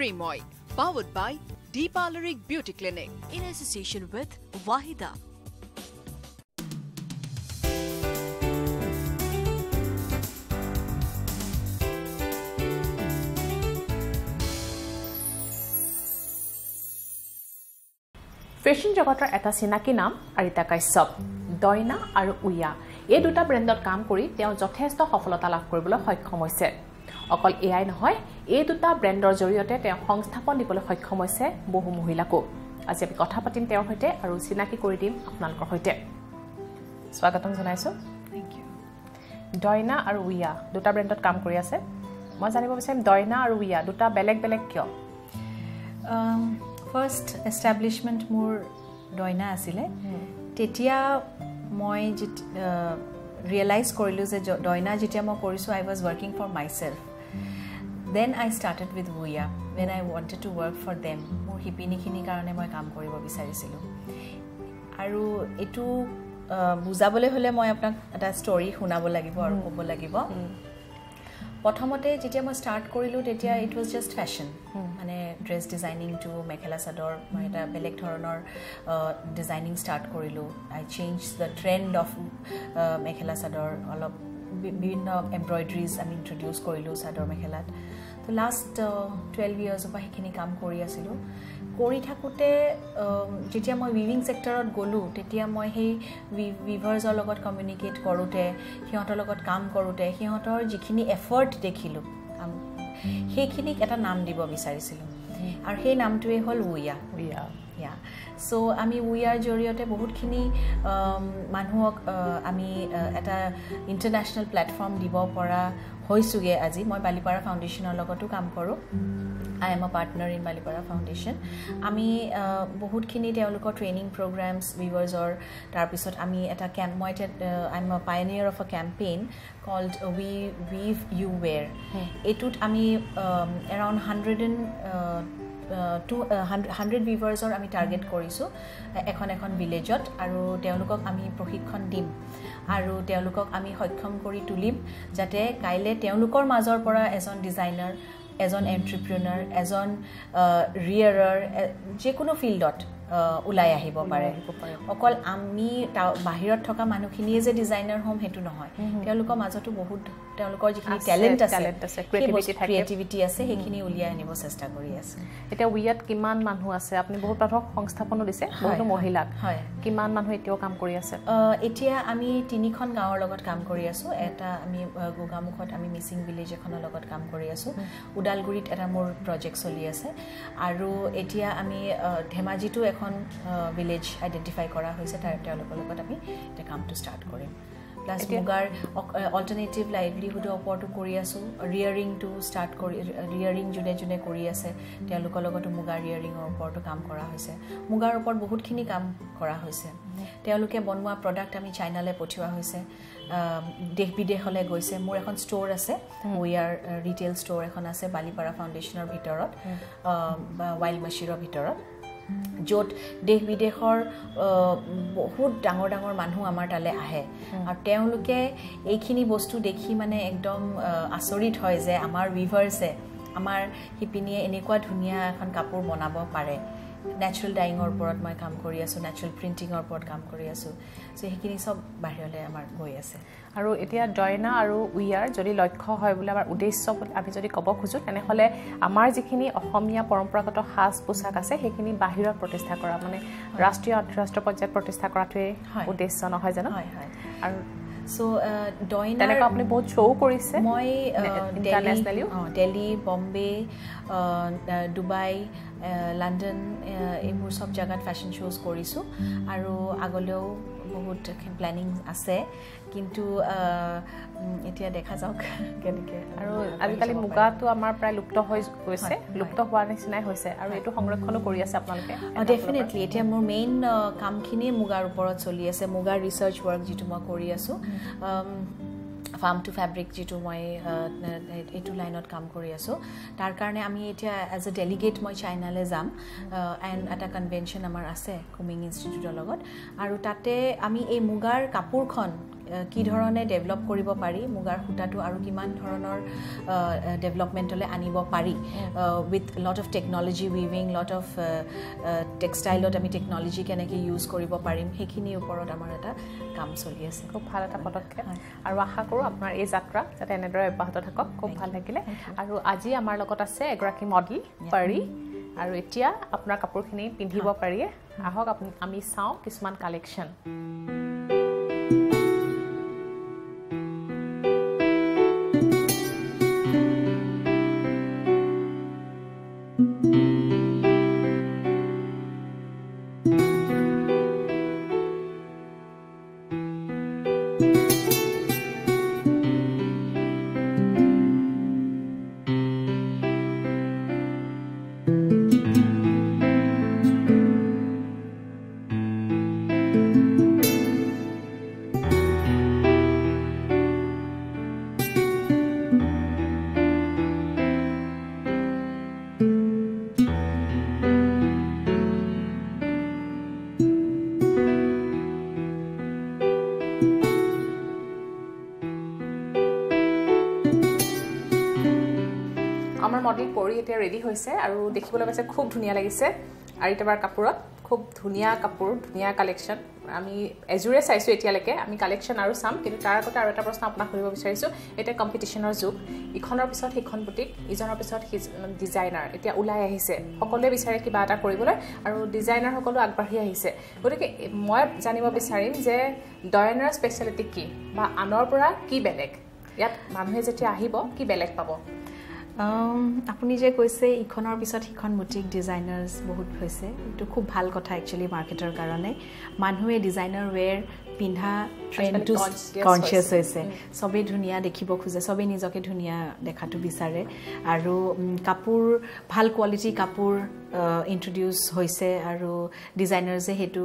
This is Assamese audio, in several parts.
Shrimoy, powered by Deepalaric Beauty Clinic. in association with Wahida. Fashion জগতৰ এটা চিনাকি নাম আৰিতা কাশ্যপ দইনা আৰু উয়া এই দুটা ব্ৰেণ্ডত কাম কৰি তেওঁ যথেষ্ট সফলতা লাভ কৰিবলৈ সক্ষম হৈছে অকল এয়াই নহয় এই দুটা ব্ৰেণ্ডৰ জৰিয়তে তেওঁ সংস্থাপন দিবলৈ সক্ষম হৈছে বহু মহিলাকো। আজি আমি কথা পাতিম তেওঁৰ সৈতে আৰু চিনাকি কৰি দিম আপোনালোকৰ সৈতে। স্বাগতম জনাইছোঁ। দইনা আৰু উয়া দুটা ব্ৰেণ্ডত কাম কৰি আছে। মই জানিব বিচাৰিম দইনা আৰু উয়া দুটা বেলেগ বেলেগ কিয়? ফাৰ্ষ্ট এষ্টাব্লিছমেণ্ট মোৰ দইনা আছিলে। তেতিয়া মই ৰিয়েলাইজ কৰিলোঁ যে দইনা যেতিয়া মই কৰিছোঁ I was working for myself then I started with উইয়া when I wanted to work for them মোৰ শিপিনীখিনিৰ কাৰণে মই কাম কৰিব বিচাৰিছিলোঁ। আৰু এইটো বুজাবলৈ হ'লে মই আপোনাক এটা ষ্টৰি শুনাব লাগিব আৰু ক'ব লাগিব। প্ৰথমতে যেতিয়া মই ষ্টাৰ্ট কৰিলোঁ তেতিয়া ইট ৱাজ জাষ্ট ফেশ্বন মানে ড্ৰেছ ডিজাইনিংটো মেখেলা চাদৰ মই এটা বেলেগ ধৰণৰ ডিজাইনিং ষ্টাৰ্ট কৰিলোঁ। I change the trend of mekhela chador অলপ বিভিন্ন এম্ব্ৰইডাৰীজ আমি ইণ্ট্ৰডিউচ কৰিলোঁ চাদৰ মেখেলাত তো লাষ্ট টুৱেলভ ইয়েৰ্ছৰ পৰা সেইখিনি কাম কৰি আছিলোঁ কৰি থাকোঁতে যেতিয়া মই উইভিং ছেক্টৰত গ'লোঁ তেতিয়া মই সেই উই উইভাৰ্ছৰ লগত কমিউনিকেট কৰোঁতে সিহঁতৰ লগত কাম কৰোঁতে সিহঁতৰ যিখিনি এফৰ্ট দেখিলোঁ কাম সেইখিনিক এটা নাম দিব বিচাৰিছিলোঁ আৰু সেই নামটোৱে হ'ল উইয়া উয়া ইয়া চ' আমি উইয়াৰ জৰিয়তে বহুতখিনি মানুহক আমি এটা ইণ্টাৰনেশ্যনেল প্লেটফৰ্ম দিব পৰা হৈছোগৈ আজি। মই বালিপাৰা ফাউণ্ডেশ্যনৰ লগতো কাম কৰোঁ। I am a partner in Balipara foundation আমি বহুতখিনি তেওঁলোকৰ ট্ৰেইনিং প্ৰগ্ৰেমছ ভিভাৰ্ছৰ তাৰপিছত আমি এটা কেম্প মই এতিয়া I am a pioneer of a campaign called we weave you wear এইটোত আমি around hundred and two hundred ভিভাৰ্ছৰ আমি টাৰ্গেট কৰিছোঁ এখন এখন ভিলেজত আৰু তেওঁলোকক আমি প্ৰশিক্ষণ দিম। আৰু তেওঁলোকক আমি সক্ষম কৰি তুলিম যাতে কাইলৈ তেওঁলোকৰ মাজৰ পৰা এজন ডিজাইনাৰ এজন এণ্ট্ৰপ্ৰিনাৰ এজন ৰিয়াৰাৰ যিকোনো ফিল্ডত ওলাই আহিব পাৰে। অকল আমি বাহিৰত থকা মানুহখিনিয়ে যে ডিজাইনাৰ হ'ম সেইটো নহয়। তেওঁলোকৰ মাজতো বহুত তেওঁলোকৰ যিখিনি টেলেণ্ট আছে। ক্ৰিয়েটিভিটি আছে সেইখিনি উলিয়াই আনিব চেষ্টা কৰি আছে। এতিয়া উইয়াত কিমান মানুহ আছে? আপুনি বহুত মানুহক সংস্থাপনো দিছে বহুতো মহিলাক। হয়। কিমান মানুহ এতিয়াও কাম কৰি আছে? এতিয়া আমি তিনিখন গাঁৱৰ লগত কাম কৰি আছোঁ। এটা আমি গোগামুখত আমি মিচিং ভিলেজ এখনৰ লগত কাম কৰি আছোঁ। ওদালগুৰিত এটা মোৰ প্ৰজেক্ট চলি আছে। আৰু এতিয়া আমি ধেমাজিতো এখন ভিলেজ আইডেণ্টিফাই কৰা হৈছে তাৰ তেওঁলোকৰ লগত আমি এতিয়া কামটো ষ্টাৰ্ট কৰিম। প্লাছ মুগাৰ অল্টাৰনেটিভ লাইভলিহুডৰ ওপৰতো কৰি আছোঁ। ৰিয়াৰিংটো ষ্টাৰ্ট কৰি ৰিয়াৰিং যোনে যোনে কৰি আছে তেওঁলোকৰ লগতো মুগাৰ ৰিয়াৰিঙৰ ওপৰতো কাম কৰা হৈছে। মুগাৰ ওপৰত বহুতখিনি কাম কৰা হৈছে। তেওঁলোকে বনোৱা প্ৰডাক্ট আমি চাইনালৈ পঠিওৱা হৈছে। দেশ বিদেশলৈ গৈছে। মোৰ এখন ষ্ট'ৰ আছে। উইয়াৰ ৰিটেইল ষ্ট'ৰ এখন আছে বালিপাৰা ফাউণ্ডেশ্যনৰ ভিতৰত। ৱাইল্ড মাছিৰৰ ভিতৰত। য'ত দেশ বিদেশৰ বহুত ডাঙৰ ডাঙৰ মানুহ আমাৰ তালৈ আহে। আৰু তেওঁলোকে এইখিনি বস্তু দেখি মানে একদম আচৰিত হয় যে আমাৰ উইভাৰ্ছে আমাৰ শিপিনীয়ে এনেকুৱা ধুনীয়া এখন কাপোৰ বনাব পাৰে। নেচাৰেল ডাইঙৰ ওপৰত মই কাম কৰি আছোঁ নেচাৰেল প্ৰিণ্টিঙৰ ওপৰত কাম কৰি আছোঁ। চ' সেইখিনি চব বাহিৰলৈ আমাৰ গৈ আছে। আৰু এতিয়া জয়না আৰু উইয়াৰ যদি লক্ষ্য হয় বোলে আমাৰ উদ্দেশ্য আমি যদি ক'ব খোজোঁ তেনেহ'লে আমাৰ যিখিনি অসমীয়া পৰম্পৰাগত সাজ পোছাক আছে সেইখিনি বাহিৰত প্ৰতিষ্ঠা কৰা মানে ৰাষ্ট্ৰীয় আন্তঃৰাষ্ট্ৰীয় পৰ্যায়ত প্ৰতিষ্ঠা কৰাটোৱেই। উদ্দেশ্য নহয় জানো? হয় হয়। আৰু চ' ডইনাৰ তেনেকুৱা আপুনি বহুত শ্ব' কৰিছে? মই নে- দেলহি বম্বে ডুবাই লণ্ডন এইবোৰ চব জেগাত ফেশ্বন শ্ব'জ কৰিছোঁ। আৰু আগলৈও বহুত প্লেনিং আছে। কিন্তু এতিয়া দেখা যাওক কেনেকৈ আৰু আজিকালি মুগাটো আমাৰ প্ৰায় লুপ্ত হৈ গৈছে। লুপ্ত হোৱাৰ নিচিনাই হৈছে আৰু এইটো সংৰক্ষণো কৰি আছে আপোনালোকে ডেফিনেটলি এতিয়া মোৰ মেইন কামখিনিয়ে মুগাৰ ওপৰত চলি আছে। মুগাৰ ৰিচাৰ্চ ৱৰ্ক যিটো মই কৰি আছোঁ। ফাৰ্ম টু ফেব্ৰিক যিটো মই এইটো লাইনত কাম কৰি আছোঁ। তাৰ কাৰণে আমি এতিয়া এজ এ ডেলিগেট মই চাইনালৈ যাম এণ্ড এটা কনভেনশ্যন আমাৰ আছে কুমিং ইনষ্টিটিউটৰ লগত। আৰু তাতে আমি এই মুগাৰ কাপোৰখন কি ধৰণে ডেভেলপ কৰিব পাৰি মুগাৰ সূতাটো আৰু কিমান ধৰণৰ ডেভেলপমেণ্টলৈ আনিব পাৰি। With lot of technology weaving lot of টেক্সটাইলত আমি টেকন'লজি কেনেকৈ ইউজ কৰিব পাৰিম সেইখিনিৰ ওপৰত আমাৰ এটা কাম চলি আছে। খুব ভাল এটা পদক্ষেপ। আৰু আশা কৰোঁ আপোনাৰ এই যাত্ৰা যাতে এনেদৰে অব্যাহত থাকক। খুব ভাল থাকিলে আৰু আজি আমাৰ লগত আছে এগৰাকী মডেল পাৰি। আৰু এতিয়া আপোনাৰ কাপোৰখিনি পিন্ধিব পাৰিয়ে। আহক আমি চাওঁ কিছুমান কালেকশ্যন এতিয়া ৰেডি হৈছে আৰু দেখিবলৈ পাইছে খুব ধুনীয়া লাগিছে। আৰিটাবাৰ কাপোৰত খুব ধুনীয়া কাপোৰ ধুনীয়া কালেকশ্যন আমি এযোৰে চাইছোঁ এতিয়ালৈকে আমি কালেকশ্যন আৰু চাম কিন্তু তাৰ আগতে আৰু এটা প্ৰশ্ন আপোনাক সুধিব বিচাৰিছোঁ। এতিয়া কম্পিটিশ্যনৰ যুগ ইখনৰ পিছত সিখন বুটিক ইজনৰ পিছত সিজ ডিজাইনাৰ এতিয়া ওলাই আহিছে। সকলোৱে বিচাৰে কিবা এটা কৰিবলৈ আৰু ডিজাইনাৰ সকলো আগবাঢ়ি আহিছে। গতিকে মই জানিব বিচাৰিম যে ডয়নাৰ স্পেচিয়েলিটি কি বা আনৰ পৰা কি বেলেগ? ইয়াত মানুহে যেতিয়া আহিব কি বেলেগ পাব? আপুনি যে কৈছে ইখনৰ পিছত সিখন বুটিক ডিজাইনাৰ্ছ বহুত হৈছে এইটো খুব ভাল কথা একচুৱেলি মাৰ্কেটৰ কাৰণে। মানুহে ডিজাইনাৰ ৱেৰ পিন্ধা ট্ৰেণ্ডটো কনচিয়াছ হৈছে। চবেই ধুনীয়া দেখিব খোজে চবেই নিজকে ধুনীয়া দেখাটো বিচাৰে। আৰু কাপোৰ ভাল কোৱালিটি কাপোৰ ইণ্ট্ৰডিউচ হৈছে আৰু ডিজাইনাৰ্ছে সেইটো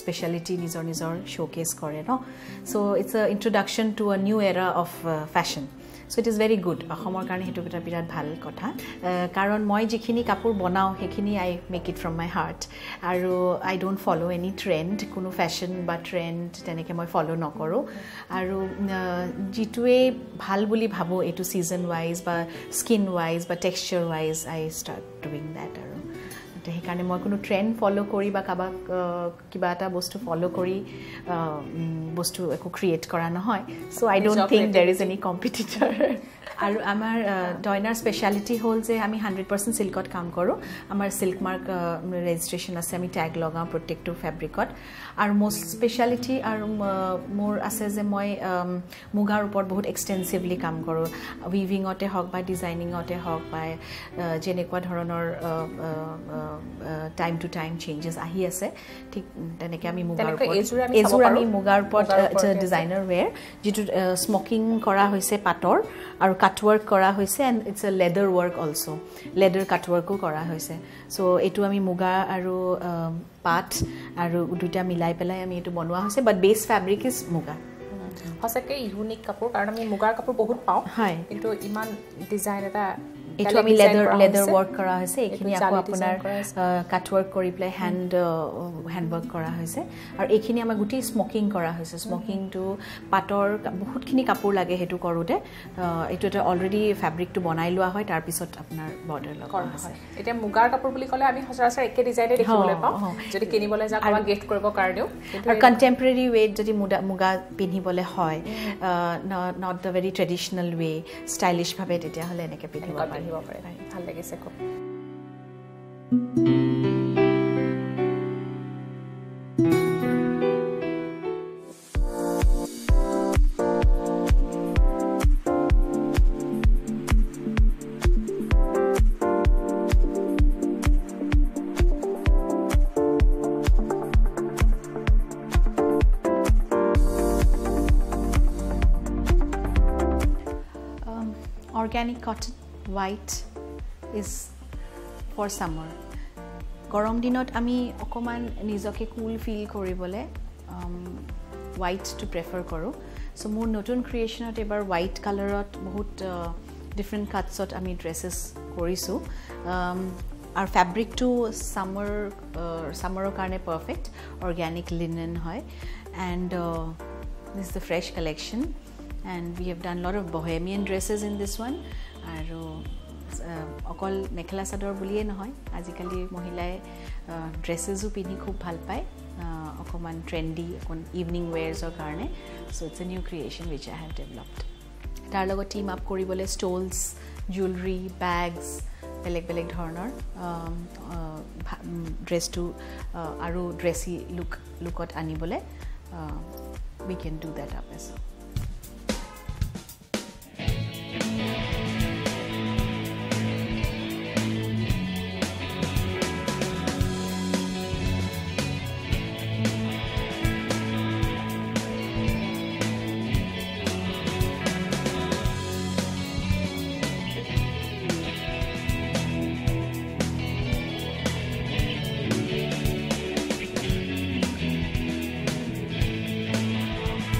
স্পেচিয়েলিটি নিজৰ নিজৰ শ্ব'কেছ কৰে ন। So' it's a introduction to a new era of fashion so' it is very good অসমৰ কাৰণে সেইটো এটা বিৰাট ভাল কথা। কাৰণ মই যিখিনি কাপোৰ বনাওঁ সেইখিনি I make it from my heart আৰু I don't follow' any trend কোনো ফেশ্বন বা ট্ৰেণ্ড তেনেকৈ মই ফ'ল' নকৰোঁ। আৰু যিটোৱেই ভাল বুলি ভাবোঁ এইটো ছিজন ৱাইজ বা স্কিন ৱাইজ বা texture wise I start doing that আৰু। সেইকাৰণে মই কোনো ট্ৰেণ্ড ফ'ল' কৰি বা কাৰোবাক কিবা এটা বস্তু ফ'ল' কৰি বস্তু একো ক্ৰিয়েট কৰা নহয়। So' I don't think there is any competitor আৰু আমাৰ ডয়নাৰ স্পেচিয়েলিটি হ'ল যে আমি হাণ্ড্ৰেড পাৰ্চেণ্ট চিল্কত কাম কৰোঁ। আমাৰ চিল্ক মাৰ্ক ৰেজিষ্ট্ৰেশ্যন আছে আমি টেগ লগাওঁ প্ৰত্যেকটো ফেব্ৰিকত আৰু মষ্ট স্পেচিয়েলিটি আৰু মোৰ আছে যে মই মুগাৰ ওপৰত বহুত এক্সটেনচিভলি কাম কৰোঁ। উইভিঙতে হওক বা ডিজাইনিঙতে হওক বা যেনেকুৱা ধৰণৰ টাইম টু টাইম চেঞ্জেছ আহি আছে ঠিক তেনেকৈ আমি মুগাৰ এইযোৰ আমি মুগাৰ ওপৰত ডিজাইনাৰ ৱেৰ যিটো স্মকিং কৰা হৈছে পাটৰ। আৰু কাটৱৰ্ক কৰা হৈছে and it's a leather work also' leather কাটৱৰ্কো কৰা হৈছে. চ' এইটো আমি মুগা আৰু পাট আৰু দুইটা মিলাই পেলাই আমি এইটো বনোৱা হৈছে বাট বেছ ফেব্ৰিক ইজ মুগা। সঁচাকৈ ইউনিক কাপোৰ কাৰণ আমি মুগাৰ কাপোৰ বহুত পাওঁ। হয়। কিন্তু ইমান ডিজাইন এটা এইটো আমি লেডাৰ লেডাৰ ৱৰ্ক কৰা হৈছে। এইখিনি আকৌ আপোনাৰ কাট ৱৰ্ক কৰি পেলাই হেণ্ড হেণ্ড ৱৰ্ক কৰা হৈছে। আৰু এইখিনি আমাৰ গোটেই স্মকিং কৰা হৈছে। স্মকিংটো পাটৰ বহুতখিনি কাপোৰ লাগে সেইটো কৰোঁতে। এইটো এটা অলৰেডি ফেব্ৰিকটো বনাই লোৱা হয়। তাৰপিছত আপোনাৰ বৰ্ডাৰ লগা হয়। এতিয়া মুগাৰ কাপোৰ বুলি ক'লে আমি সচৰাচৰ একে ডিজাইনে দেখিবলৈ পাওঁ। যদি কিনিবলৈ যাওঁ কাৰোবাক গিফ্ট কৰিবৰ কাৰণেও। আৰু কণ্টেম্পৰেৰী ৱেত যদি মুগা মুগা পিন্ধিবলৈ হয় not the very traditional way ষ্টাইলিছভাৱে তেতিয়াহ'লে এনেকৈ পিন্ধিব পাৰি। আহিব পাৰে ভাল লাগিছে খুব organic cotton white is for summer গৰম দিনত আমি অকণমান নিজকে কুল ফিল কৰিবলৈ হোৱাইটটো প্ৰেফাৰ কৰোঁ। চ' মোৰ নতুন ক্ৰিয়েশ্যনত এইবাৰ হোৱাইট কালাৰত বহুত ডিফাৰেণ্ট কাটছত আমি ড্ৰেছেছ কৰিছোঁ। আৰু ফেব্ৰিকটো ছামাৰ ছামাৰৰ কাৰণে পাৰফেক্ট অৰ্গেনিক লিনেন হয়। And this the fresh collection and we have done lot of bohemian dresses in this one আৰু অকল মেখেলা চাদৰ বুলিয়েই নহয় আজিকালি মহিলাই ড্ৰেছেছো পিন্ধি খুব ভাল পায় অকণমান ট্ৰেণ্ডি অকণ ইভিনিং ৱেৰছৰ কাৰণে। So' it's a new creation which I have developed তাৰ লগত টীম আপ কৰিবলৈ ষ্টলছ জুৱেলাৰী বেগছ বেলেগ বেলেগ ধৰণৰ ড্ৰেছটো আৰু ড্ৰেছি লুক লুকত আনিবলৈ we can do that up as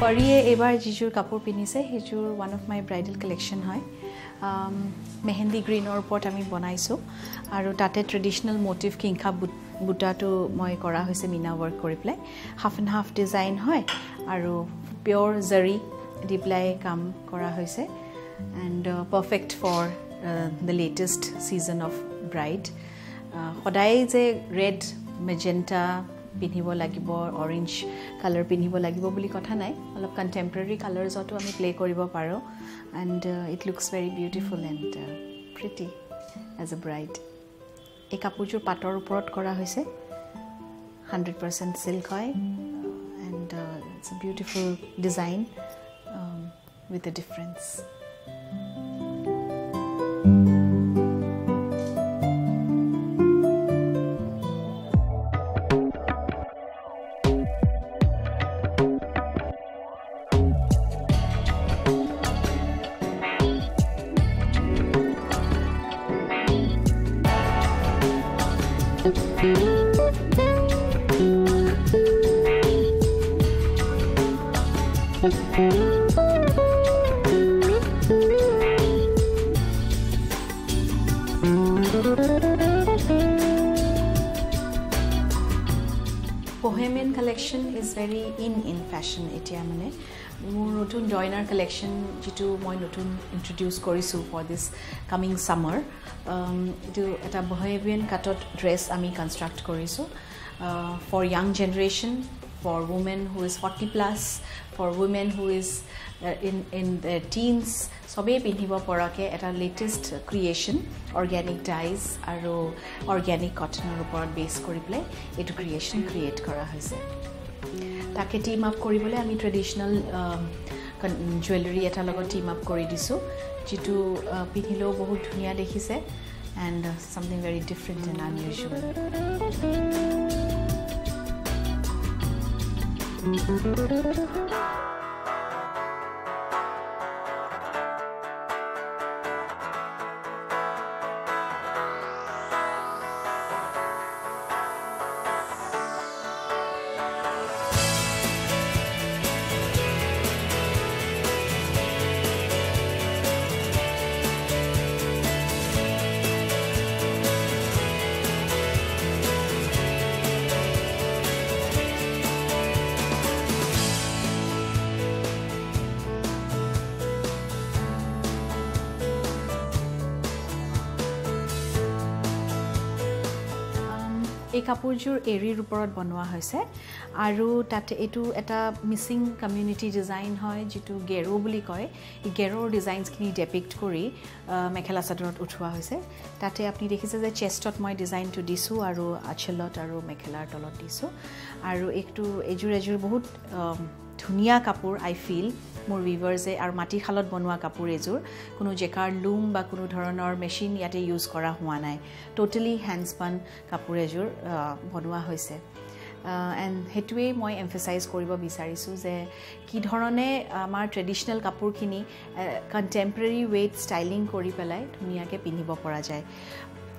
পৰীয়ে এইবাৰ যিযোৰ কাপোৰ পিন্ধিছে সেইযোৰ one of my bridal collection হয়। মেহেন্দি গ্ৰীণৰ ওপৰত আমি বনাইছোঁ আৰু তাতে ট্ৰেডিশ্যনেল মটিভ কিংখা বুট বুটাটো মই কৰা হৈছে মিনা ৱৰ্ক কৰি পেলাই। হাফ এণ্ড হাফ ডিজাইন হয় আৰু পিয়'ৰ জাৰি দি পেলাই কাম কৰা হৈছে। And perfect for the latest season of bride সদায় যে ৰেড মেজেণ্টা পিন্ধিব লাগিব অৰেঞ্জ কালাৰ পিন্ধিব লাগিব বুলি কথা নাই। অলপ কণ্টেম্পৰেৰী কালাৰ্ছতো আমি প্লে কৰিব পাৰোঁ। And it looks very beautiful and pretty as a bride এই কাপোৰযোৰ পাটৰ ওপৰত কৰা হৈছে। হাণ্ড্ৰেড পাৰ্চেণ্ট চিল্ক হয়। And it's a beautiful design with a difference bohemian collection is very in in fashion এতিয়া মানে। মোৰ নতুন জইনাৰ কালেকশ্যন যিটো মই নতুন ইণ্ট্ৰডিউচ কৰিছোঁ ফৰ দিছ কামিং ছামাৰ এইটো এটা বহেমিয়ান কাটত ড্ৰেছ আমি কনষ্ট্ৰাক্ট কৰিছোঁ for young generation for women who is forty plus for women who is in in teens চবেই পিন্ধিব পৰাকৈ এটা লেটেষ্ট ক্ৰিয়েশ্যন অৰ্গেনিক ডাইজ আৰু অৰ্গেনিক কটনৰ ওপৰত বেছ কৰি পেলাই এইটো ক্ৰিয়েশ্যন ক্ৰিয়েট কৰা হৈছে তাকে টিম আপ কৰিবলৈ আমি ট্ৰেডিশ্যনেল জুৱেলাৰী এটাৰ লগত টিম আপ কৰি দিছোঁ যিটো পিন্ধিলেও বহুত ধুনীয়া দেখিছে and something very different and unusual এই কাপোৰযোৰ এৰীৰ ওপৰত বনোৱা হৈছে আৰু তাতে এইটো এটা মিচিং কমিউনিটি ডিজাইন হয় যিটো গেৰো বুলি কয়। এই গেৰোৰ ডিজাইনছখিনি ডেপিক্ট কৰি মেখেলা চাদৰত উঠোৱা হৈছে। তাতে আপুনি দেখিছে যে চেষ্টত মই ডিজাইনটো দিছোঁ আৰু আচলত আৰু মেখেলাৰ তলত দিছোঁ। আৰু এইটো এযোৰ এযোৰ বহুত ধুনীয়া কাপোৰ আই ফিল মোৰ ভিভাৰ্ছে আৰু মাটিশালত বনোৱা কাপোৰ এযোৰ। কোনো জেকাৰ লুম বা কোনো ধৰণৰ মেচিন ইয়াতে ইউজ কৰা হোৱা নাই। ট'টেলি হেণ্ডস্পান কাপোৰ এযোৰ বনোৱা হৈছে। এণ্ড সেইটোৱেই মই এমফেচাইজ কৰিব বিচাৰিছোঁ যে কি ধৰণে আমাৰ ট্ৰেডিশ্যনেল কাপোৰখিনি কণ্টেম্পৰেৰী ৱেইট ষ্টাইলিং কৰি পেলাই ধুনীয়াকৈ পিন্ধিব পৰা যায়।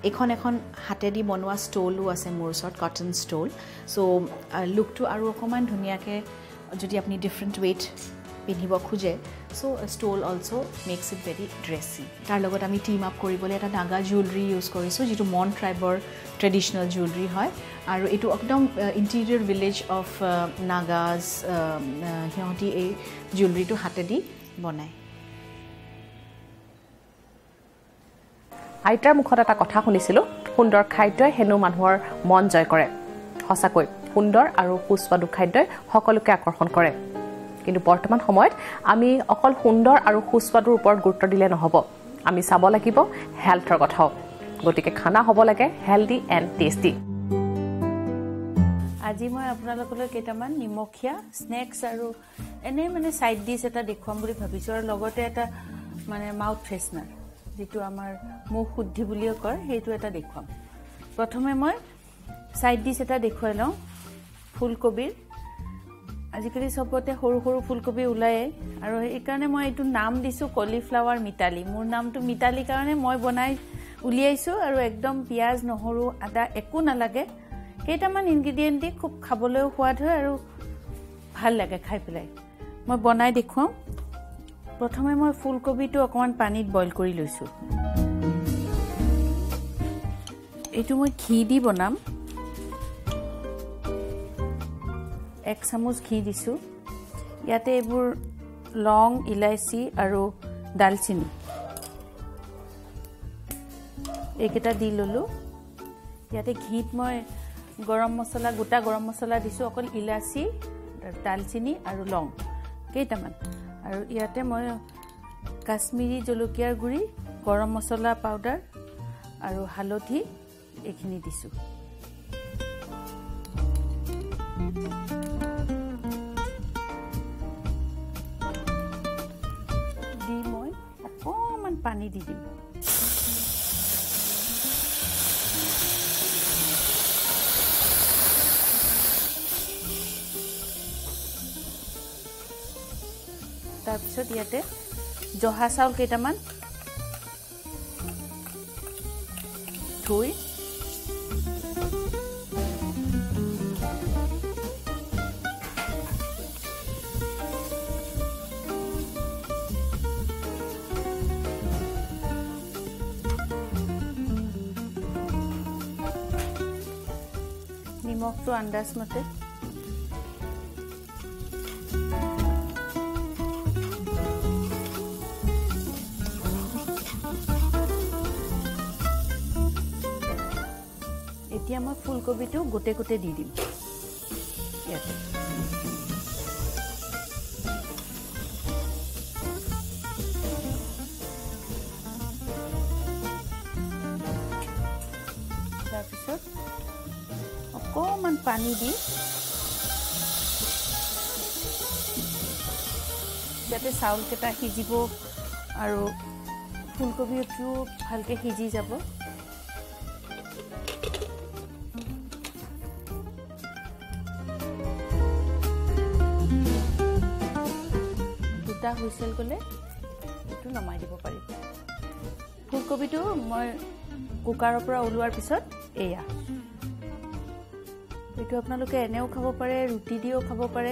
এইখন এখন হাতেদি বনোৱা ষ্টলো আছে মোৰ ওচৰত কটন ষ্টল চ' লুকটো আৰু অকণমান ধুনীয়াকৈ যদি আপুনি ডিফাৰেণ্ট ৱেইট পিন্ধিব খোজে so' stole also' makes it very dressy তাৰ লগত আমি টিম আপ কৰিবলৈ এটা নাগা জুৱেলাৰী ইউজ কৰিছোঁ যিটো মন ট্ৰাইবৰ ট্ৰেডিশ্যনেল জুৱেলাৰী হয় আৰু এইটো একদম ইণ্টেৰিয়ৰ ভিলেজ অফ নাগাজ সিহঁতি এই জুৱেলাৰীটো হাতেদি বনায়। আইতাৰ মুখত এটা কথা শুনিছিলোঁ সুন্দৰ খাদ্যই হেনো মানুহৰ মন জয় কৰে। সঁচাকৈ সুন্দৰ আৰু সুস্বাদু খাদ্যই সকলোকে আকৰ্ষণ কৰে। কিন্তু বৰ্তমান সময়ত আমি অকল সুন্দৰ আৰু সুস্বাদুৰ ওপৰত গুৰুত্ব দিলে নহ'ব। আমি চাব লাগিব হেল্থৰ কথাও। গতিকে খানা হ'ব লাগে হেল্ডি এণ্ড টেষ্টি আজি মই আপোনালোকলৈ কেইটামান নিমখীয়া স্নেক্স আৰু এনেই মানে ছাইড ডিছ এটা দেখুৱাম বুলি ভাবিছোঁ আৰু লগতে এটা মানে মাউথ ফ্ৰেছনাৰ যিটো আমাৰ মুখ শুদ্ধি বুলিও কয় সেইটো এটা দেখুৱাম। প্ৰথমে মই ছাইড ডিছ এটা দেখুৱাই লওঁ। ফুলকবিৰ। আজিকালি চবতে সৰু সৰু ফুলকবি ওলায়ে আৰু সেইকাৰণে মই এইটো নাম দিছোঁ কলিফ্লাৱাৰ মিতালী। মোৰ নামটো মিতালী কাৰণে মই বনাই উলিয়াইছোঁ আৰু একদম পিঁয়াজ নহৰু আদা একো নালাগে। কেইটামান ইনগ্ৰিডিয়েণ্ট দি খুব খাবলৈও সোৱাদ হয় আৰু ভাল লাগে খাই পেলাই। মই বনাই দেখুৱাওঁ। প্ৰথমে মই ফুলকবিটো অকণমান পানীত বইল কৰি লৈছোঁ। এইটো মই ঘি দি বনাম। এক চামুচ ঘি দিছোঁ। ইয়াতে এইবোৰ লং ইলাচি আৰু ডালচেনি। এইকেইটা দি ল'লোঁ। ইয়াতে ঘিত মই গৰম মছলা গোটা গৰম মছলা দিছোঁ অকল ইলাচি ডালচেনি আৰু লং কেইটামান। আৰু ইয়াতে মই কাশ্মীৰী জলকীয়াৰ গুড়ি গৰম মছলা পাউডাৰ আৰু হালধি এইখিনি দিছোঁ। তাৰপিছত ইয়াতে জহা চাউল কেইটামান। ধুই। নিমখটো আন্দাজমতে মই ফুলকবিটো গোটে গোটে দি দিম। ইয়াতে। তাৰপিছত অকণমান পানী দি যাতে চাউলকেইটা সিজিব আৰু ফুলকবিটো ভালকৈ সিজি যাব। দুটা হুইচেল গ'লে এইটো নমাই দিব পাৰিব ফুলকবিটো মই কুকাৰৰ পৰা ওলোৱাৰ পিছত এয়া। এইটো আপোনালোকে এনেও খাব পাৰে ৰুটি দিও খাব পাৰে।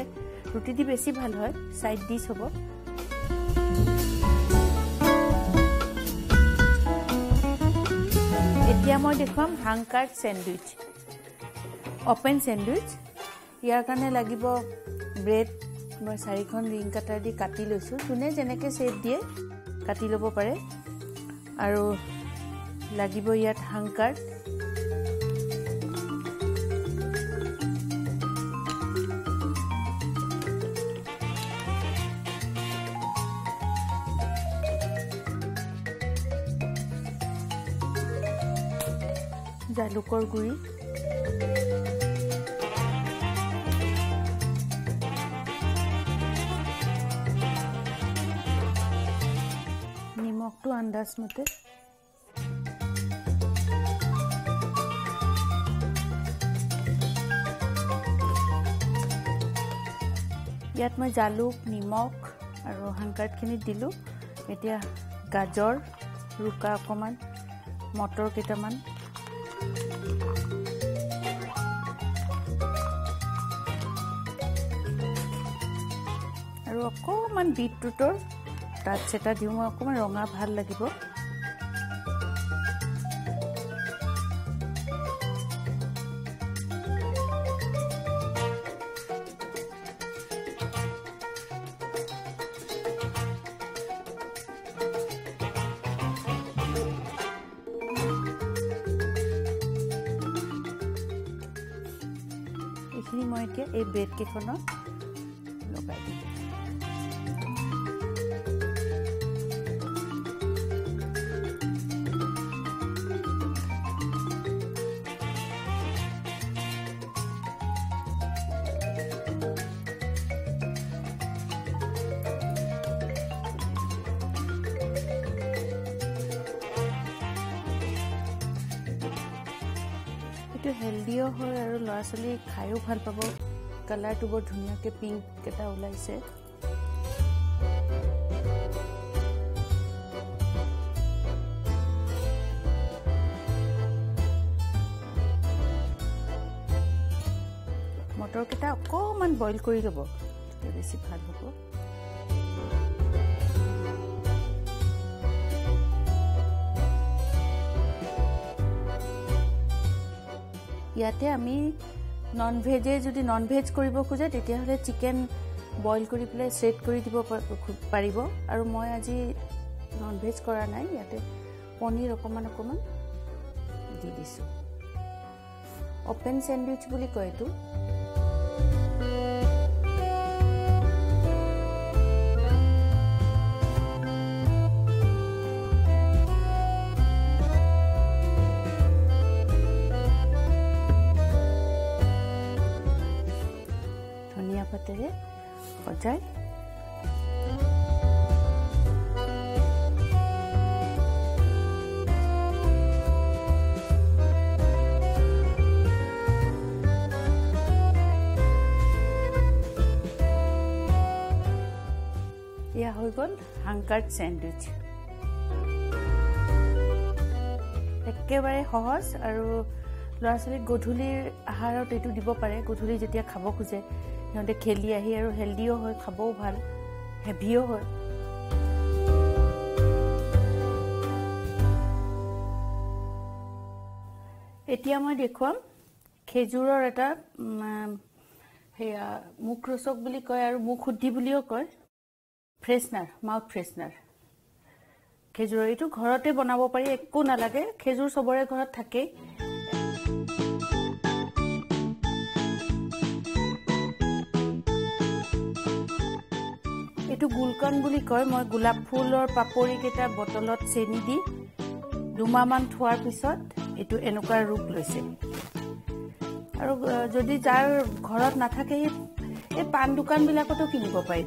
ৰুটি দি বেছি ভাল হয় ছাইড ডিছ হ'ব। এতিয়া মই দেখুৱাম hung curd sandwich. Open sandwich. ইয়াৰ কাৰণে লাগিব ব্ৰেড মই চাৰিখন ৰিং কাটাৰ দি কাটি লৈছোঁ। যোনে যেনেকৈ শ্বেপ দিয়ে কাটি ল'ব পাৰে। আৰু লাগিব ইয়াত হাংকাৰ্ড জালুকৰ গুড়ি। আন্দাজমতে ইয়াত মই জালুক নিমখ আৰু হাংকাৰ্ডখিনিত দিলোঁ। এতিয়া গাজৰ ৰুকা অকণমান মটৰ কেইটামান। আৰু অকণমান বিটৰুটৰ টাচ এটা দিওঁ মই অকণমান ৰঙা ভাল লাগিব। এইখিনি মই এতিয়া এই ব্ৰেড কেইখনত হয় আৰু ল'ৰা ছোৱালী খায়ো ভাল পাব। কালাৰটো বৰ ধুনীয়াকৈ পিংক এটা ওলাইছে। মটৰকেইটা অকণমান বইল কৰি ল'ব। তেতিয়া বেছি ভাল হ'ব। ইয়াতে আমি নন ভেজে যদি নন ভেজ কৰিব খোজে তেতিয়াহ'লে চিকেন বইল কৰি পেলাই ছেট কৰি দিব পাৰিব। আৰু মই আজি নন ভেজ কৰা নাই ইয়াতে পনীৰ অকণমান অকণমান দি দিছোঁ। অ'পেন চেণ্ডউইচ বুলি কয় এইটো। গ'ল হাংকাৰ্ড চেণ্ডউইচ। একেবাৰে সহজ আৰু ল'ৰা ছোৱালীক গধূলিৰ আহাৰত এইটো দিব পাৰে। গধূলি যেতিয়া খাব খোজে সিহঁতে খেলি আহি আৰু হেল্ডিও হয় খাবও ভাল হেভিও হয়। এতিয়া মই দেখুৱাম খেজুৰৰ এটা সেয়া মুখ ৰোচক বুলি কয় আৰু মুখ শুদ্ধি বুলিও কয়। ফ্ৰেছনাৰ মাউথ ফ্ৰেছনাৰ খেজুৰৰ এইটো ঘৰতে বনাব পাৰি একো নালাগে। খেজুৰ চবৰে ঘৰত থাকেই। এইটো গুলকন বুলি কয়। মই গোলাপ ফুলৰ পাপৰিকেইটা বটলত চেনি দি দুমাহমান থোৱাৰ পিছত এইটো এনেকুৱা ৰূপ লৈছে। আৰু যদি যাৰ ঘৰত নাথাকে সেই এই পাণ দোকানবিলাকতো কিনিব পাৰে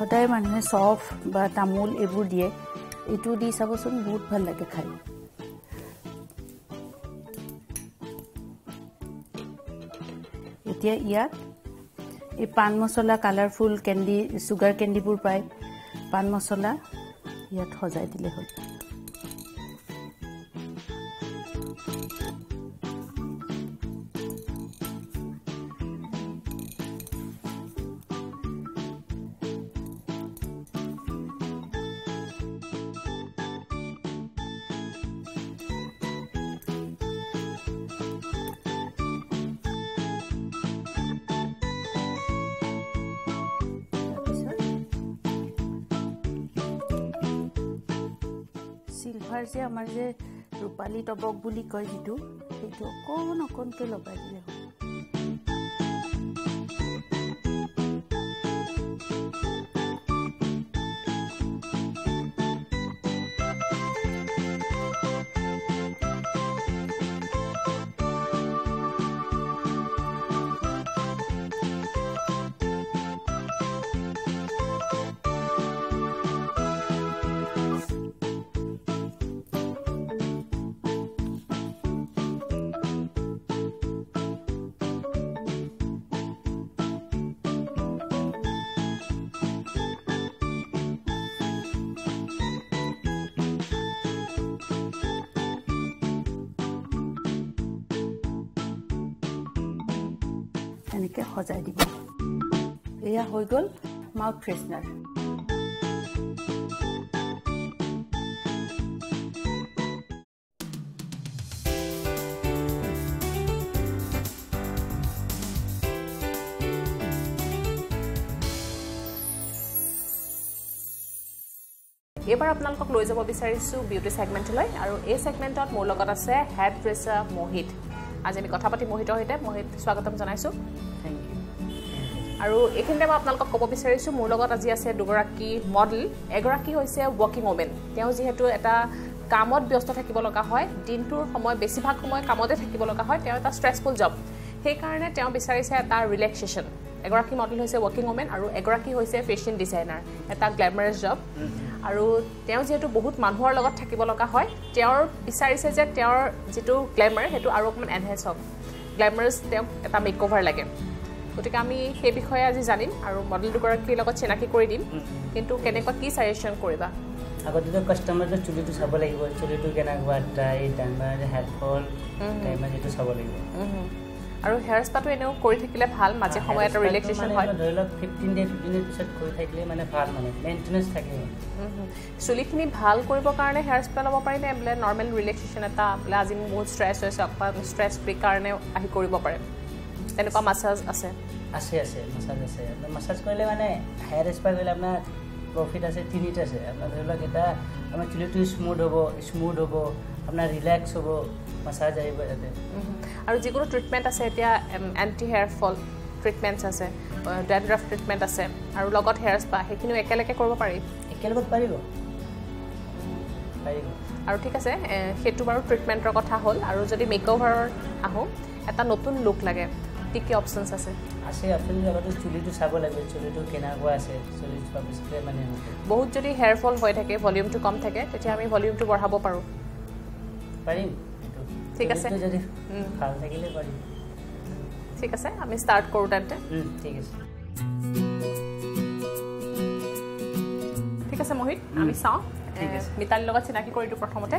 সদায় মানুহে চফ বা তামোল এইবোৰ দিয়ে। এইটো দি চাবচোন বহুত ভাল লাগে খাই। এতিয়া ইয়াত এই পাণ মছলা কালাৰফুল কেণ্ডি চুগাৰ কেণ্ডিবোৰ পায়। পাণ মছলা ইয়াত সজাই দিলে হ'ল। যে আমাৰ যে ৰূপালী তবক বুলি কয় যিটো সেইটো অকণ অকণকৈ লগাই দিলে এনেকৈ সজাই দিব। এয়া হৈ গ'ল মাউথ ফ্ৰেছনাৰ। এইবাৰ আপোনালোকক লৈ যাব বিচাৰিছোঁ বিউটি ছেগমেণ্টলৈ আৰু এই ছেগমেণ্টত মোৰ লগত আছে হেড ড্ৰেছাৰ মোহিত আজি আমি কথা পাতি মোহিতৰ সৈতে। মোহিত স্বাগতম জনাইছোঁ। থেংক ইউ আৰু এইখিনিতে মই আপোনালোকক ক'ব বিচাৰিছোঁ মোৰ লগত আজি আছে দুগৰাকী মডেল এগৰাকী হৈছে ৱৰ্কিং ওমেন তেওঁ যিহেতু এটা কামত ব্যস্ত থাকিব লগা হয় দিনটোৰ সময় বেছিভাগ সময় কামতে থাকিব লগা হয় তেওঁ এটা ষ্ট্ৰেছফুল জব সেইকাৰণে তেওঁ বিচাৰিছে এটা ৰিলেক্সেশ্যন এগৰাকী মডেল হৈছে ৱৰ্কিং ওমেন আৰু এগৰাকী হৈছে ফেশ্বন ডিজাইনাৰ এটা গ্লেমাৰাছ জব আৰু তেওঁ যিহেতু বহুত মানুহৰ লগত থাকিব লগা হয় তেওঁৰ বিচাৰিছে যে তেওঁৰ যিটো গ্লেমাৰ সেইটো আৰু অকণমান এনহেঞ্চ হওক গ্লেমাৰাছ তেওঁক এটা মেকঅভাৰ লাগে গতিকে আমি সেই বিষয়ে আজি জানিম আৰু মডেল দুগৰাকীৰ লগত চিনাকি কৰি দিম কিন্তু কেনেকুৱা কি ছাজেশ্যন কৰিবা আগতেতো কাষ্টমাৰটো চুলিটো চাব লাগিব চুলিটো কেনেকুৱা ড্ৰাই টাইমাৰ হেডফল টাইমাৰ যিটো চাব লাগিব আৰু হেয়াৰ স্পাটো এনেও কৰি থাকিলে ভাল মাজে সময়ে এটা ৰিলেক্সেশ্যন হয়। ধৰি লওক ফিফটিন ডে ফিফটিন ডে পিছত কৰি থাকিলে মানে ভাল মানে মেইনটেনেঞ্চ থাকে। চুলিখিনি ভাল কৰিবৰ কাৰণে হেয়াৰ স্প্ৰে ল'ব পাৰিনে বোলে নৰ্মেল ৰিলেক্সেশ্যন এটা বোলে আজি মোৰ বহুত ষ্ট্ৰেছ হৈছে অকণমান ষ্ট্ৰেছ ফ্ৰী কাৰণেও আহি কৰিব পাৰে? তেনেকুৱা মাছাজ আছে? আছে আছে মাছাজ আছে। আপোনাৰ মাছাজ কৰিলে মানে হেয়াৰ স্পা কৰিলে আপোনাৰ প্ৰফিট আছে তিনিটা আছে। আপোনাৰ ধৰি লওক এটা আপোনাৰ চুলিটো স্মুথ হ'ব স্মুথ হ'ব আপোনাৰ ৰিলেক্স হ'ব। মাছাজ আহিব ইয়াতে। আৰু যিকোনো ট্ৰিটমেণ্ট আছে এতিয়া এণ্টি হেয়াৰ ফল ট্ৰিটমেণ্টছ আছে ডেণ্ড্ৰাফ ট্ৰিটমেণ্ট আছে আৰু লগত হেয়াৰ স্পা সেইখিনিও একেলগে কৰিব পাৰি। একেলগত পাৰিব। পাৰিব। আৰু ঠিক আছে সেইটো বাৰু ট্ৰিটমেণ্টৰ কথা হ'ল। আৰু যদি মেকঅভাৰৰ আহোঁ এটা নতুন লুক লাগে। কি কি অপশ্যনছ আছে? আছে আপুনি আগতে চুলিটো চাব লাগিব চুলিটো কেনেকুৱা আছে চুলি চোৱাৰ পিছতে মানে। বহুত যদি হেয়াৰ ফল হৈ থাকে ভলিউমটো কম থাকে তেতিয়া আমি ভলিউমটো বঢ়াব পাৰোঁ। পাৰিম। ঠিক আছে। যদি। ভাল থাকিলে পাৰিম ঠিক আছে আমি ষ্টাৰ্ট কৰোঁ তেন্তে। ঠিক আছে। ঠিক আছে মোহিত আমি চাওঁ। মিতালীৰ লগত চিনাকি কৰি দিওঁ প্ৰথমতে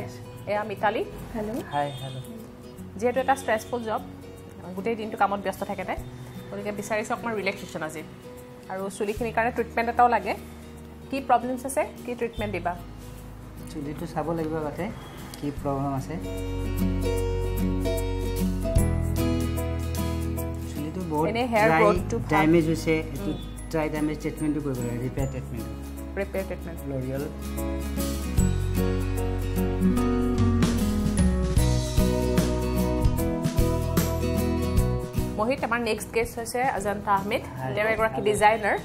এয়া মিতালী। হেল্ল' হাই হেল্ল' যিহেতু এটা ষ্ট্ৰেছফুল জব গোটেই দিনটো কামত ব্যস্ত থাকে তাই গতিকে বিচাৰিছোঁ অকণমান ৰিলেক্সেশ্যন আজি। আৰু চুলিখিনিৰ কাৰণে ট্ৰিটমেণ্ট এটাও লাগে। কি প্ৰব্লেমছ আছে? কি ট্ৰিটমেণ্ট দিবা? চুলিটো চাব লাগিব আগতে। কি প্ৰব্লেম আছে বহুত। ডেমেজ হৈছে এইটো ডেমেজ ট্ৰিটমেণ্টটো কৰিব লাগে repair treatment prepare treatment L'Oreal Mohit আমাৰ নেক্সট গেষ্ট হৈছে অজন্তা আহমেদ. তেওঁ এগৰাকী. ডিজাইনাৰ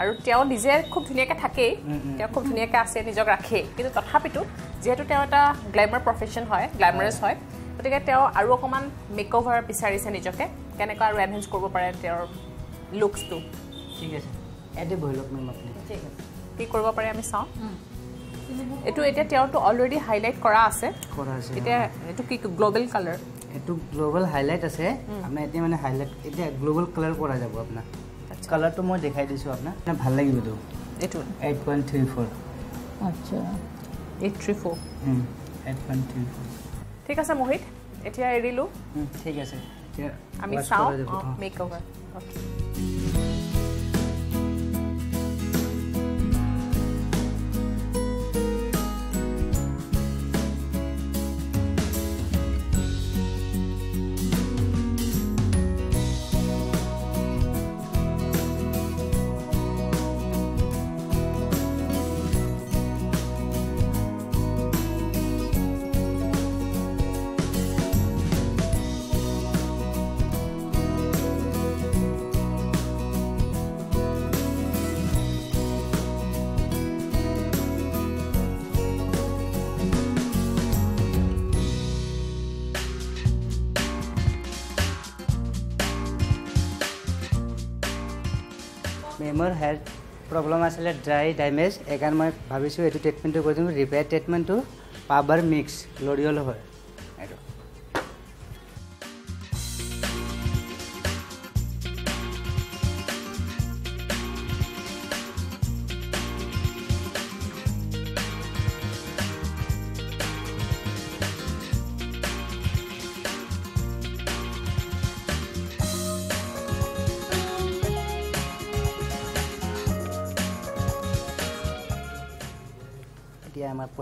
আৰু তেওঁ নিজে খুব ধুনীয়াকৈ থাকেই। তেওঁ খুব ধুনীয়াকৈ আছে নিজক ৰাখেই। কিন্তু তথাপিতো যিহেতু তেওঁ এটা গ্লেমাৰ প্ৰফেশ্যন হয় গ্লেমাৰাছ হয়। গতিকে তেওঁ আৰু অকণমান মেকঅভাৰ বিচাৰিছে নিজকে। কেনেকুৱা আৰু এনহেঞ্চ কৰিব পাৰে তেওঁৰ লুকছটো ঠিক আছে। কি কৰিব পাৰে আমি চাওঁ। এইটো এতিয়া তেওঁৰতো অলৰেডি হাইলাইট কৰা আছে। কৰা আছে এতিয়া এইটো কি গ্ল'বেল কালাৰ এইটো গ্ল'বেল হাইলাইট আছে। আপোনাৰ এতিয়া মানে হাইলাইট এতিয়া গ্ল'বেল কালাৰ কৰা যাব আপোনাৰ। কালাৰটো মই দেখাই দিছোঁ আপোনাক। ভাল লাগিব এইটো। এইটো? এইট পইণ্ট থ্ৰী ফ'ৰ আচ্ছা। Eight three four eight point three four ঠিক আছে মোহিত। এতিয়া এৰিলোঁ। ঠিক আছে। আমি চাওঁ। কৰা যাব। অঁ অঁ। মেক অভাৰ অ'কে মেমৰ হেয়াৰ প্ৰব্লেম আছিলে ড্ৰাই ডেমেজ সেইকাৰণে মই ভাবিছোঁ এইটো ট্ৰিটমেণ্টটো কৰি দিম ৰিপেয়াৰ ট্ৰিটমেণ্টটো পাৱাৰ মিক্স লৰিয়ল হয়।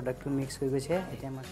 এতিয়া আমাৰ প্ৰডাক্টটো মিক্স হৈ গৈছে এতিয়া আমাৰ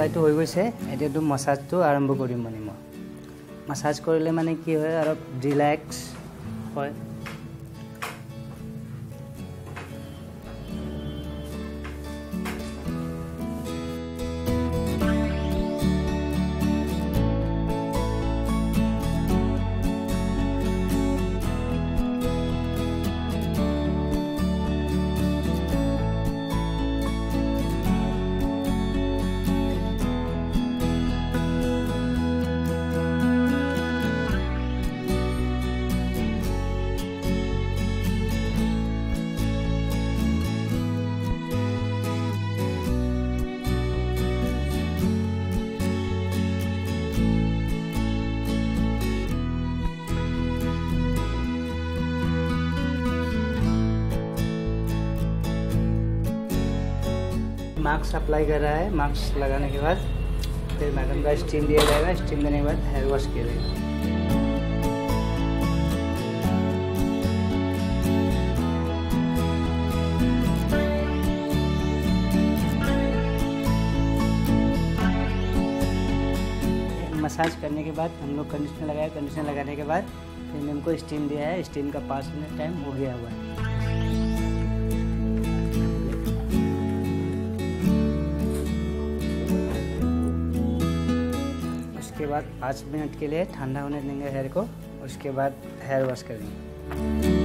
এপ্লাইটো হৈ গৈছে। এতিয়াতো মাছাজটো আৰম্ভ কৰিম মানে মই। মাছাজ কৰিলে মানে কি হয় অলপ ৰিলেক্স मास्क अप्लाई कर रहा है मास्क लगाने के बाद फिर मैडम का स्टीम दिया जाएगा, स्टीम देने के बाद हेयर वॉश किया जाएगा। मसाज करने के बाद, हम लोग कंडीशनर लगाया कंडीशनर लगाने के बाद फिर मैम को स्टीम दिया है, स्टीम का पाँच मिनट टाइम हो गया हुआ है। उसके बाद पाँच मिनट के लिए ठंडा होने देंगे हेयर को, उसके बाद हेयर वॉश करेंगे।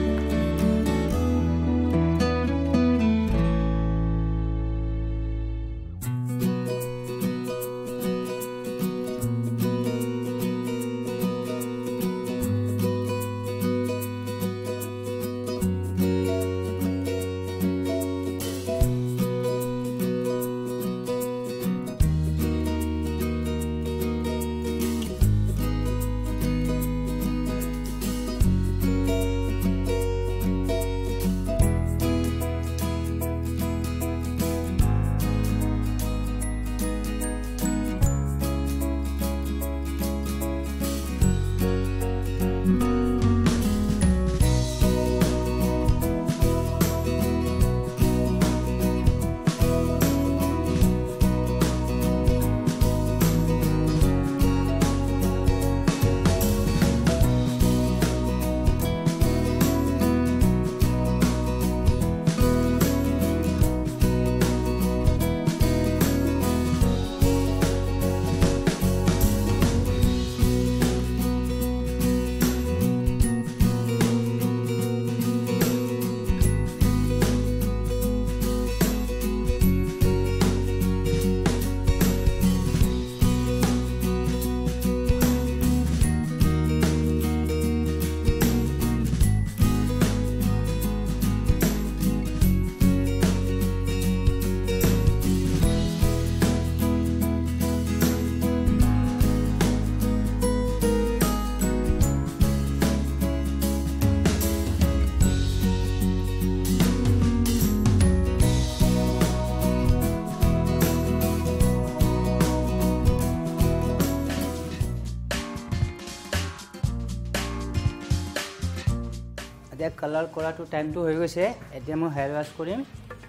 কালাৰ কৰাটো টাইমটো হৈ গৈছে। এতিয়া মই হেয়াৰ ৱাছ কৰিম।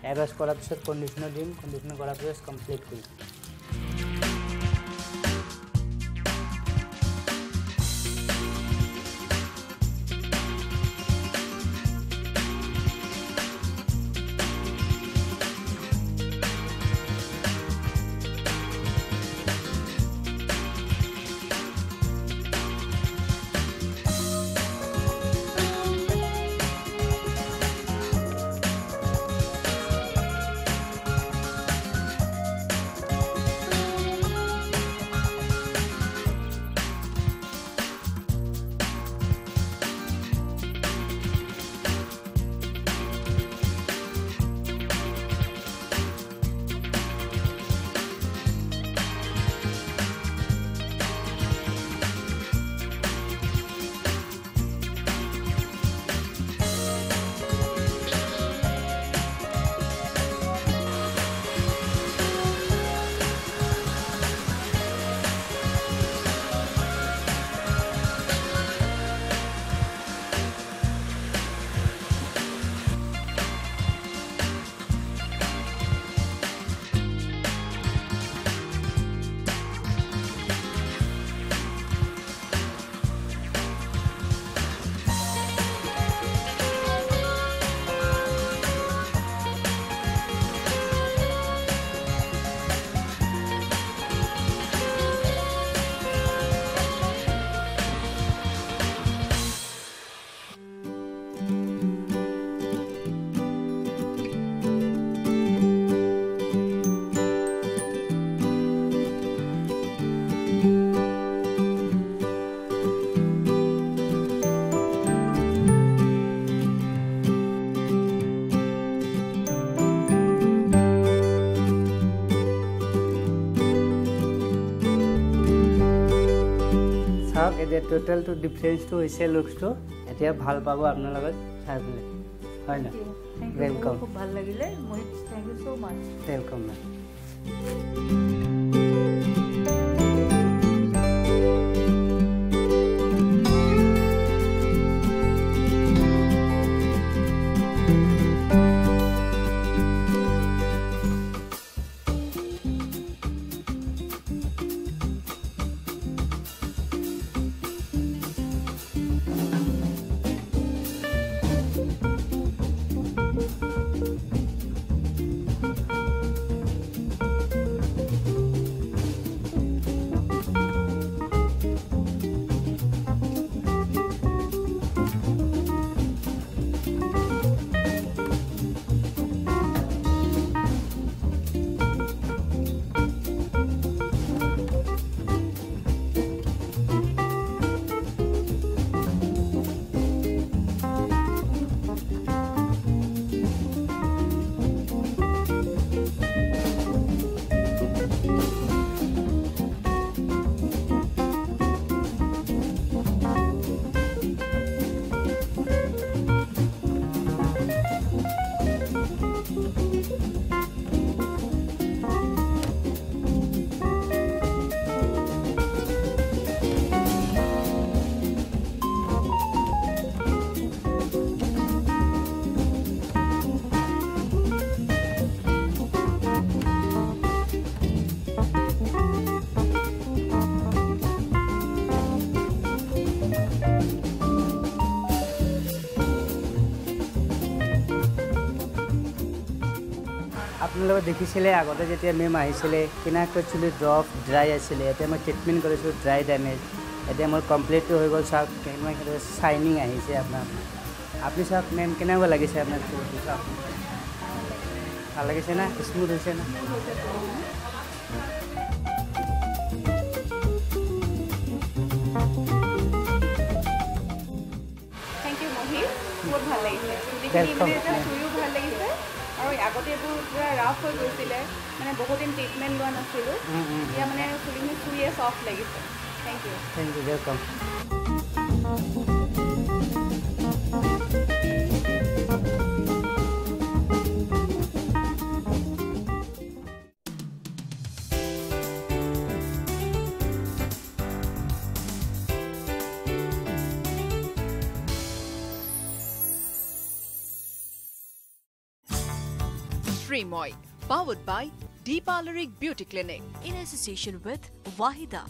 হেয়াৰ ৱাছ কৰাৰ পিছত কণ্ডিশ্যনাৰ দিম। কণ্ডিশ্যনাৰ কৰাৰ পিছত কমপ্লিট কৰিম। এতিয়া টোটেলটো ডিফাৰেঞ্চটো হৈছে লুকছটো এতিয়া ভাল পাব আপোনাৰ আপোনালোকে দেখিছিলে আগতে যেতিয়া মেম আহিছিলে কেনেকৈ চুলি ড্ৰপ ড্ৰাই আছিলে এতিয়া মই ট্ৰিটমেণ্ট কৰিছোঁ ড্ৰাই ডেমেজ এতিয়া মোৰ কমপ্লিটটো হৈ গ'ল চাওক কেনেকুৱা চাইনিং আহিছে আপোনাৰ। আপুনি চাওক মেম কেনেকুৱা লাগিছে আপোনাৰ চুলিটো চাওক। ভাল লাগিছে না? স্মুথ হৈছে না? থেংক ইউ বহুত লাগিছে। চুলিখিনি ভাল লাগিছে। আৰু আগতে এইবোৰ পূৰা ৰাফ হৈ গৈছিলে মানে বহুত দিন ট্ৰিটমেণ্ট লোৱা নাছিলোঁ। এতিয়া মানে চুলিখিনি চুইয়ে চফ্ট লাগিছে। Thank you thank you welcome Shrimoy, powered by Deep Alaric Beauty Clinic. in association with Wahida.